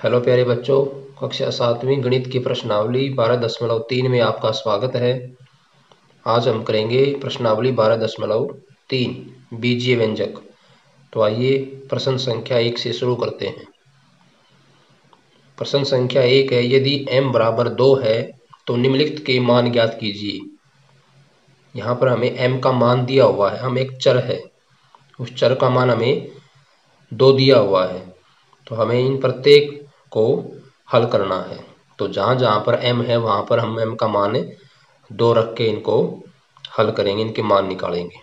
Hello प्यारे बच्चों, कक्षा सातवीं गणित की प्रश्नावली बारह दशमलव तीन में आपका स्वागत है। आज हम करेंगे प्रश्नावली बारह दशमलव तीन, बीजीय व्यंजक। तो आइए प्रश्न संख्या एक से शुरू करते हैं। प्रश्न संख्या एक है, यदि m बराबर दो है तो निम्नलिखित के मान ज्ञात कीजिए। यहाँ पर हमें m का मान दिया हुआ है, हम एक चर है। उस चर का मान हमें दो दिया हुआ है। तो हमें इन प्रत्येक को हल करना है। तो जहाँ जहाँ पर m है, वहाँ पर हम m का मान दो रख के इनको हल करेंगे, इनके मान निकालेंगे।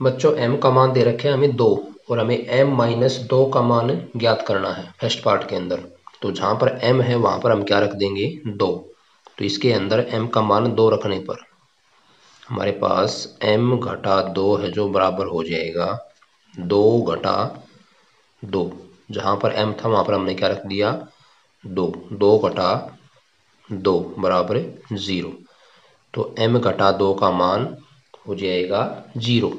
बच्चों, m का मान दे रखे हमें दो और हमें m माइनस दो का मान ज्ञात करना है फ़र्स्ट पार्ट के अंदर। तो जहाँ पर m है, वहाँ पर हम क्या रख देंगे? दो। तो इसके अंदर m का मान दो रखने पर हमारे पास m घटा दो है, जो बराबर हो जाएगा। दो घटा दो। जहाँ पर m था, वहाँ पर हमने क्या रख दिया? दो। दो घटा दो बराबर ज़ीरो। तो m घटा दो का मान हो जाएगा ज़ीरो।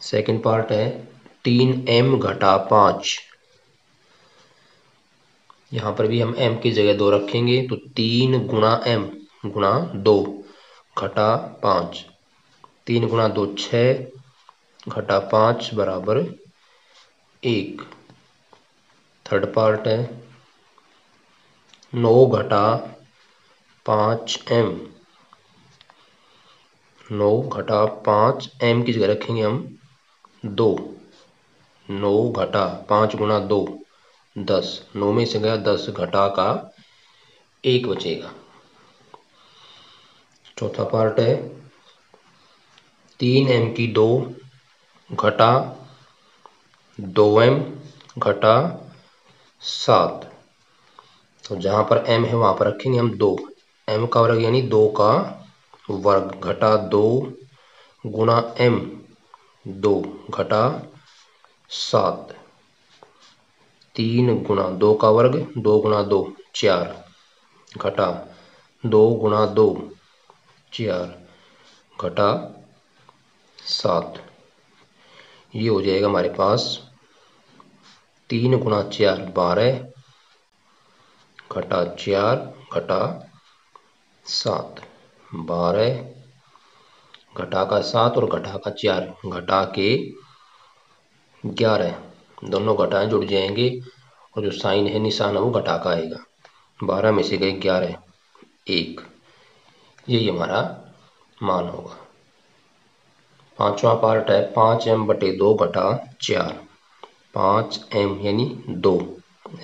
सेकंड पार्ट है, तीन m घटा पाँच। यहाँ पर भी हम m की जगह दो रखेंगे तो तीन गुणा एम गुणा दो घटा पाँच। तीन गुणा दो छः घटा पाँच बराबर एक। थर्ड पार्ट है। नौ घटा पाँच एम नौ घटा पाँच एम की जगह रखेंगे हम? दो। नौ घटा पाँच गुना दो, दस। नौ में से गया दस घटा का एक बचेगा। चौथा पार्ट है। तीन एम की दो घटा दो एम घटा सात। तो जहाँ पर एम है, वहाँ पर रखेंगे हम दो। एम का वर्ग यानी दो का वर्ग घटा दो गुणा एम दो घटा सात। तीन गुणा दो का वर्ग दो गुणा दो, चार। घटा दो गुणा दो, चार। घटा सात। ये हो जाएगा हमारे पास तीन गुणा चार बारह घटा चार घटा सात। बारह घटा का सात और घटा का चार, घटा के ग्यारह। दोनों घटाएँ जुड़ जाएँगे और जो साइन है निशान है वो घटा का आएगा। बारह में से गए ग्यारह, एक। यही हमारा मान होगा। पांचवा पार्ट है पाँच एम बटे दो घटा चार। पाँच एम यानी दो।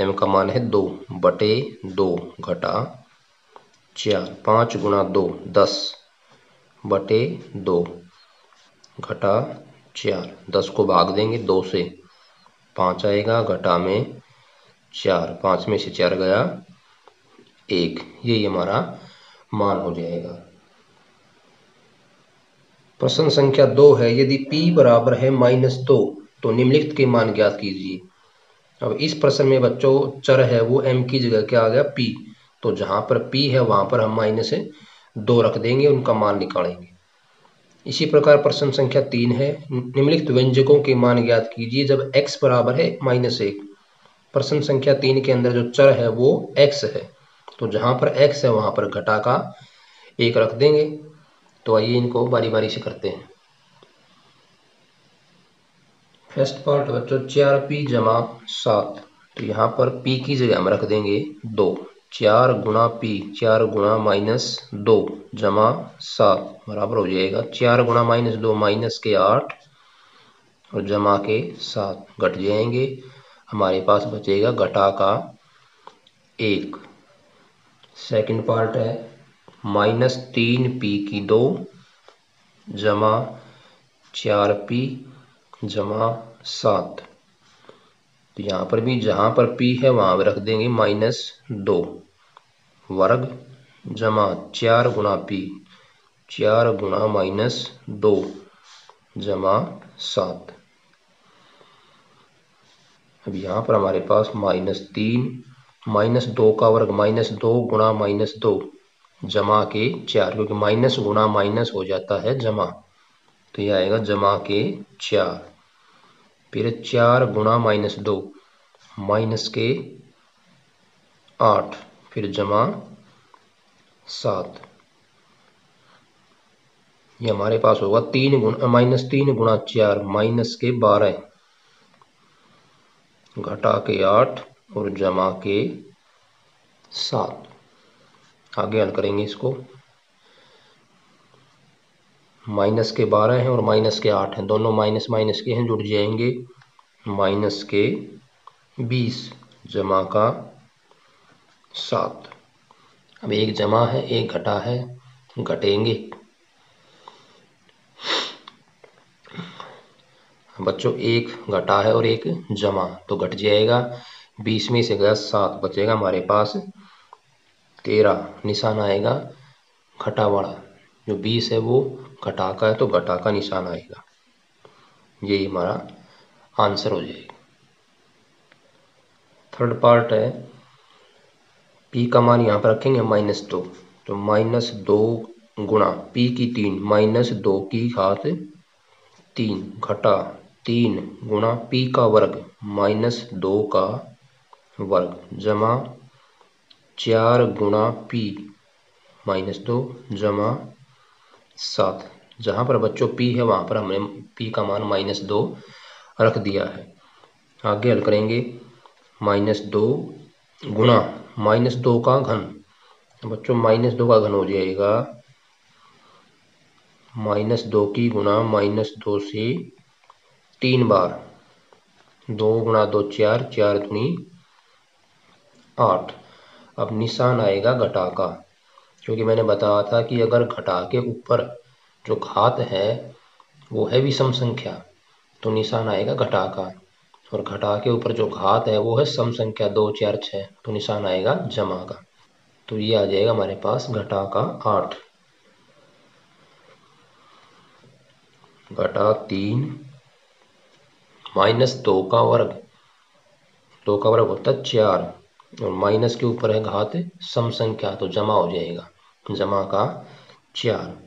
एम का मान है दो बटे दो घटा चार। पाँच गुना दो, दस बटे दो घटा चार। दस को भाग देंगे दो से। पाँच आएगा घटा में चार। पाँच में से चार गया एक। यही हमारा मान हो जाएगा। प्रश्न संख्या दो है, यदि p बराबर है माइनस दो तो निम्नलिखित के मान ज्ञात कीजिए। अब इस प्रश्न में बच्चों, चर है वो m की जगह क्या आ गया? P तो जहाँ पर p है, वहाँ पर हम माइनस दो रख देंगे, उनका मान निकालेंगे। इसी प्रकार प्रश्न संख्या तीन है, निम्नलिखित व्यंजकों के मान ज्ञात कीजिए, जब x बराबर है माइनस एक। प्रश्न संख्या तीन के अंदर जो चर है, वो x है। तो जहाँ पर x है, वहाँ पर घटा का एक रख देंगे। तो आइए इनको बारी बारी से करते हैं। फ़र्स्ट पार्ट बच्चों, चार पी जमा सात। तो यहाँ पर पी की जगह हम रख देंगे दो। चार गुणा पी चार गुणा माइनस दो जमा सात, बराबर हो जाएगा। चार गुणा माइनस दो, माइनस के आठ और जमा के सात। घट जाएँगे। हमारे पास बचेगा घटा का एक। सेकंड पार्ट है माइनस तीन पी की दो, जमा चार पी, जमा सात। तो यहाँ पर भी जहाँ पर पी है, वहाँ पर रख देंगे माइनस दो। वर्ग जमा चार गुणा पी, चार गुणा माइनस दो, जमा सात। अब यहाँ पर हमारे पास माइनस तीन, माइनस दो का वर्ग, माइनस दो गुणा माइनस दो। जमा के चार, क्योंकि माइनस गुना माइनस हो जाता है जमा तो ये आएगा जमा के चार। फिर चार गुणा माइनस दो, माइनस के आठ, फिर जमा सात। ये हमारे पास होगा तीन गुणा, माइनस तीन गुणा चार, माइनस के बारह, घटा के आठ और जमा के सात। आगे हल करेंगे इसको। माइनस के बारह हैं और माइनस के आठ हैं। दोनों माइनस माइनस के हैं, जुड़ जाएँगे। माइनस के बीस, जमा का सात। अब एक जमा है, एक घटा है, घटेंगे। बच्चों, एक घटा है और एक जमा तो घट जाएगा। बीस में से गया सात, बचेगा हमारे पास तेरह निशान आएगा घटा वाला जो बीस है वो घटा का है तो घटा का निशान आएगा। यही हमारा आंसर हो जाएगा। थर्ड पार्ट है पी का मान यहाँ पर रखेंगे माइनस दो तो माइनस दो गुणा पी की तीन माइनस दो की घात तीन। घटा तीन गुणा पी का वर्ग माइनस दो का वर्ग। जमा चार गुणा पी माइनस दो जमा सात। जहाँ पर बच्चों पी है, वहाँ पर हमने पी का मान माइनस दो रख दिया है। आगे हल करेंगे। माइनस दो गुणा, माइनस दो का घन। बच्चों, माइनस दो का घन हो जाएगा। माइनस दो की गुणा माइनस दो से तीन बार। दो गुणा दो चार चार दुनी आठ। अब निशान आएगा घटा का क्योंकि मैंने बताया था कि अगर घटा के ऊपर जो घात है, वो है विषम संख्या तो निशान आएगा घटा का और घटा के ऊपर जो घात है, वो है सम संख्या दो, चार छः तो निशान आएगा जमा का। तो ये आ जाएगा हमारे पास घटा का आठ। घटा तीन माइनस दो का वर्ग। दो का वर्ग होता है चार। और माइनस के ऊपर है घात सम संख्या तो जमा हो जाएगा। जमा का चार।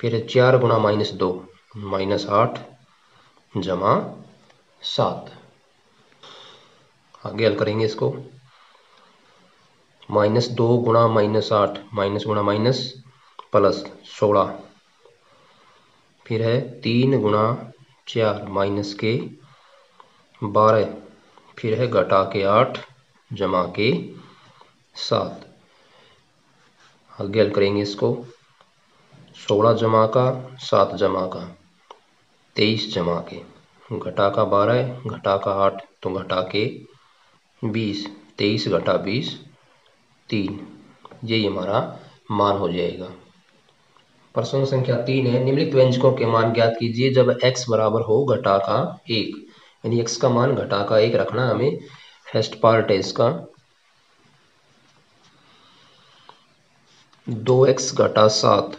फिर चार गुणा माइनस दो, माइनस आठ, जमा सात। आगे हल करेंगे इसको। माइनस दो गुणा माइनस आठ, माइनस गुणा माइनस प्लस सोलह। फिर है तीन गुणा चार, माइनस के बारह। फिर है घटा के आठ जमा के सात आगे हल करेंगे इसको। सोलह जमा का, सात जमा का, तेईस जमा के। घटा का बारह, घटा का आठ तो घटा के बीस, तेईस घटा बीस, तीन। यही हमारा मान हो जाएगा। प्रश्न संख्या तीन है। निम्नलिखित व्यंजकों के मान ज्ञात कीजिए। जब x बराबर हो घटा का एक, यानी x का मान घटा का एक रखना हमें फ़र्स्ट पार्ट है इसका। दो एक्स घटा सात।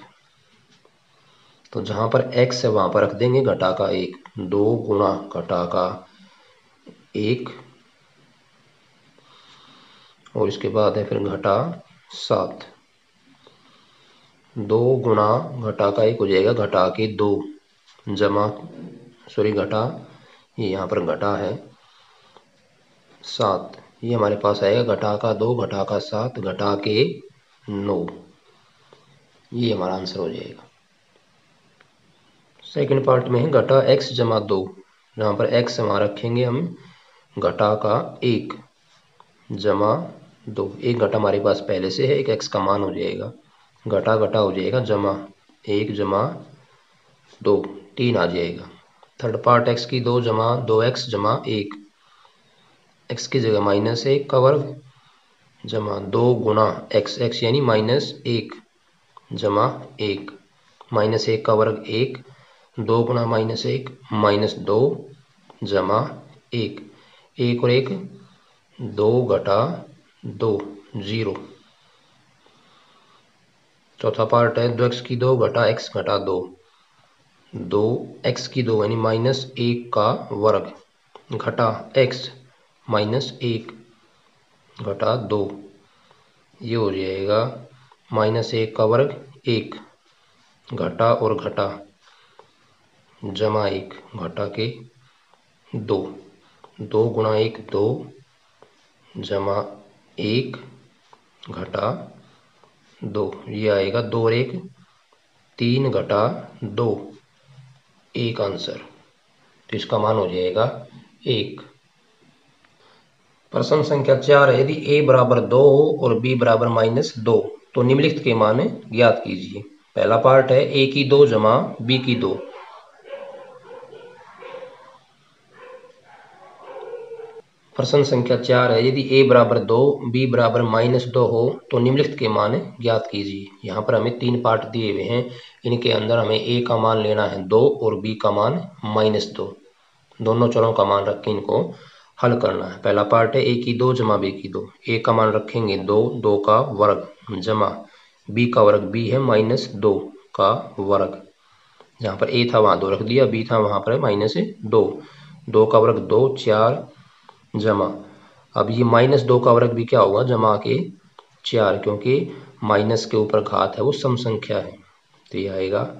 तो जहाँ पर x है, वहाँ पर रख देंगे घटा का एक। दो गुणा घटा का एक। और इसके बाद है फिर घटा सात। दो गुणा घटा का एक हो जाएगा घटा के दो। जमा सॉरी घटा, ये यहाँ पर घटा है। सात। ये हमारे पास आएगा घटा का दो घटा का सात घटा के नौ। ये हमारा आंसर हो जाएगा। सेकंड पार्ट में है, घटा एक्स जमा दो। जहाँ पर एक्स हमारा रखेंगे हम घटा का एक जमा दो। एक घटा हमारे पास पहले से है, एक एक्स का मान हो जाएगा। घटा घटा हो जाएगा, जमा एक जमा दो। तीन आ जाएगा। थर्ड पार्ट एक्स की दो जमा, दो एक्स जमा एक। एक्स की जगह माइनस एक का वर्ग जमा दो गुणा एक्स एक्स यानी माइनस एक जमा एक। माइनस एक का वर्ग एक, दो गुणा माइनस एक, माइनस दो जमा एक। एक और एक, दो घटा दो, ज़ीरो। चौथा पार्ट है, दो एक्स की दो घटा एक्स घटा दो। दो एक्स की दो यानी माइनस एक का वर्ग घटा एक्स माइनस एक घटा दो। ये हो जाएगा माइनस एक का वर्ग एक घटा और घटा जमा एक घटा के दो। दो गुणा एक दो जमा एक घटा दो। ये आएगा दो और एक, तीन घटा दो। एक आंसर। तो इसका मान हो जाएगा एक। प्रश्न संख्या चार है, यदि ए बराबर दो हो और बी बराबर माइनस दो तो निम्नलिखित के मान ज्ञात कीजिए। पहला पार्ट है ए की दो जमा बी की दो। प्रश्न संख्या चार है, यदि a बराबर दो बी बराबर माइनस दो हो तो निम्नलिखित के मान ज्ञात कीजिए। यहाँ पर हमें तीन पार्ट दिए हुए हैं। इनके अंदर हमें a का मान लेना है दो और b का मान माइनस दो। दोनों चरों का मान रख इनको। हल करना है। पहला पार्ट है, ए की दो जमा b की दो। ए का मान रखेंगे दो दो का वर्ग जमा। बी का वर्ग बी है, माइनस दो का वर्ग। जहाँ पर ए था, वहाँ दो रख दिया। बी था, वहाँ पर है, माइनस दो। दो का वर्ग दो, चार जमा। अब ये माइनस दो का वर्ग भी क्या होगा? जमा के चार, क्योंकि माइनस के ऊपर घात है, वो सम संख्या है। तो ये आएगा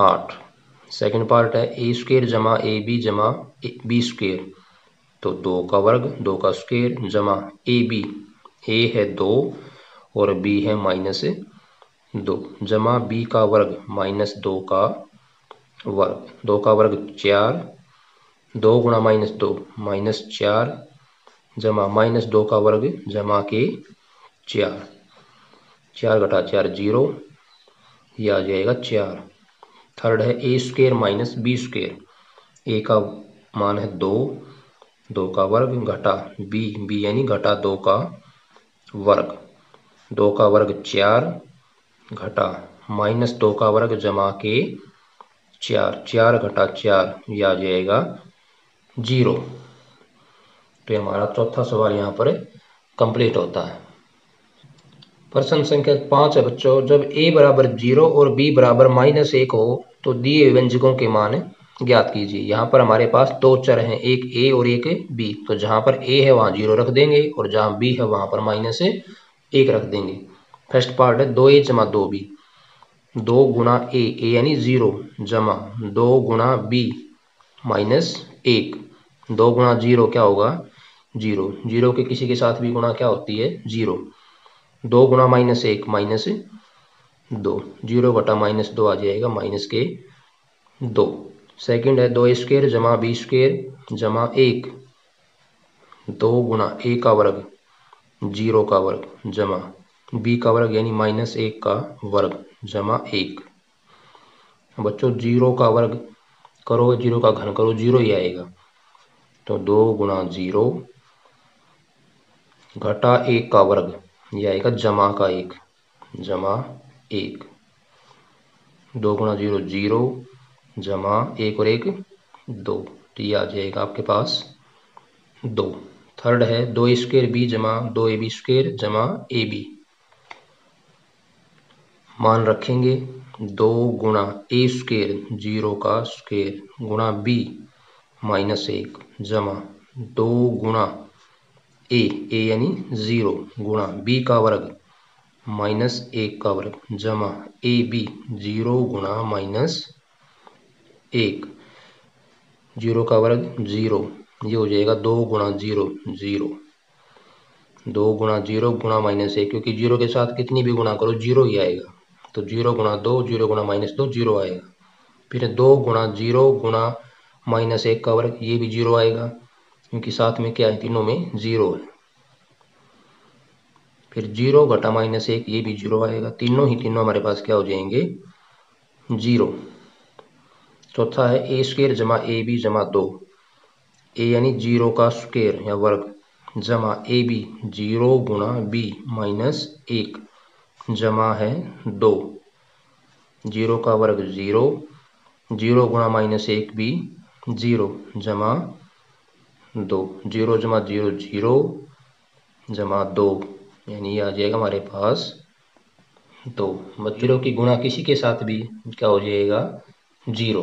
आठ। सेकंड पार्ट है, ए स्क्वेयर जमा ए बी जमा बी स्क्वेयर। तो दो का वर्ग, दो का स्क्वेयर जमा ए बी। ए है दो और बी है माइनस दो। जमा बी का वर्ग माइनस दो का वर्ग। दो का वर्ग चार, दो गुणा माइनस दो, माइनस चार, जमा माइनस दो का वर्ग जमा के चार। चार घटा चार ज़ीरो, ये आ जाएगा चार। थर्ड है A square minus B square. A का मान है दो दो का वर्ग घटा बी बी यानी घटा दो का वर्ग। दो का वर्ग चार घटा माइनस दो का वर्ग जमा के चार चार घटा चार, ये आ जाएगा ज़ीरो। तो हमारा चौथा सवाल यहाँ पर कंप्लीट होता है। प्रश्न संख्या पाँच है बच्चों, जब ए बराबर ज़ीरो और बी बराबर माइनस एक हो तो दिए व्यंजकों के मान ज्ञात कीजिए। यहाँ पर हमारे पास दो चर हैं, एक ए और एक बी तो जहाँ पर ए है, वहाँ ज़ीरो रख देंगे और जहाँ बी है, वहाँ पर माइनस एक रख देंगे। फ़र्स्ट पार्ट है दो ए जमा दो बी दो गुणा ए ए यानी ज़ीरो जमा दो गुणा बी माइनस एक। दो गुणा ज़ीरो क्या होगा? ज़ीरो। ज़ीरो के किसी के साथ भी गुणा क्या होती है? ज़ीरो। दो गुणा माइनस एक माइनस दो। ज़ीरो बटा माइनस दो आ जाएगा माइनस के दो। सेकंड है दो स्क्वेयर, जमा बी स्क्वेयर, जमा एक। दो गुणा ए का वर्ग, ज़ीरो का वर्ग, जमा। बी का वर्ग यानी माइनस एक का वर्ग, जमा एक। बच्चों, ज़ीरो का वर्ग करो, ज़ीरो का घन करो, ज़ीरो ही आएगा। तो दो गुणा ज़ीरो घटा एक का वर्ग यह आएगा जमा का एक, जमा एक। दो गुणा ज़ीरो ज़ीरो। जमा, एक और एक, दो। तो ये आ जाएगा आपके पास दो। थर्ड है, दो स्क्वेयर बी जमा, दो ए बी स्क्वेयर जमा ए बी मान रखेंगे, दो गुणा ए स्क्वेयर ज़ीरो का स्क्वेयर गुणा बी माइनस एक, जमा। दो गुणा ए ए यानी ज़ीरो, गुणा बी का वर्ग माइनस एक का वर्ग, जमा ए बी ज़ीरो गुणा माइनस एक। ज़ीरो का वर्ग ज़ीरो। ये हो जाएगा दो गुणा ज़ीरो ज़ीरो। दो गुणा ज़ीरो गुणा माइनस एक, क्योंकि ज़ीरो के साथ कितनी भी गुणा करो, ज़ीरो ही आएगा। तो ज़ीरो गुणा दो, ज़ीरो गुणा माइनस दो, ज़ीरो आएगा। फिर दो गुणा ज़ीरो गुणा माइनस एक का वर्ग, ये भी ज़ीरो आएगा, क्योंकि साथ में क्या है, तीनों में ज़ीरो है। फिर ज़ीरो घटा माइनस एक, ये भी ज़ीरो आएगा। तीनों ही तीनों हमारे पास क्या हो जाएँगे, ज़ीरो। चौथा है ए स्क्वेयर जमा ए बी जमा दो। ए यानी ज़ीरो का स्क्वेयर या वर्ग जमा ए बी ज़ीरो गुणा बी माइनस एक जमा है दो। ज़ीरो का वर्ग ज़ीरो ज़ीरो गुणा माइनस एक बी ज़ीरो जमा दो। ज़ीरो जमा ज़ीरो ज़ीरो जमा दो, यानी ये आ जाएगा हमारे पास दो। ज़ीरो की गुणा किसी के साथ भी क्या हो जाएगा? ज़ीरो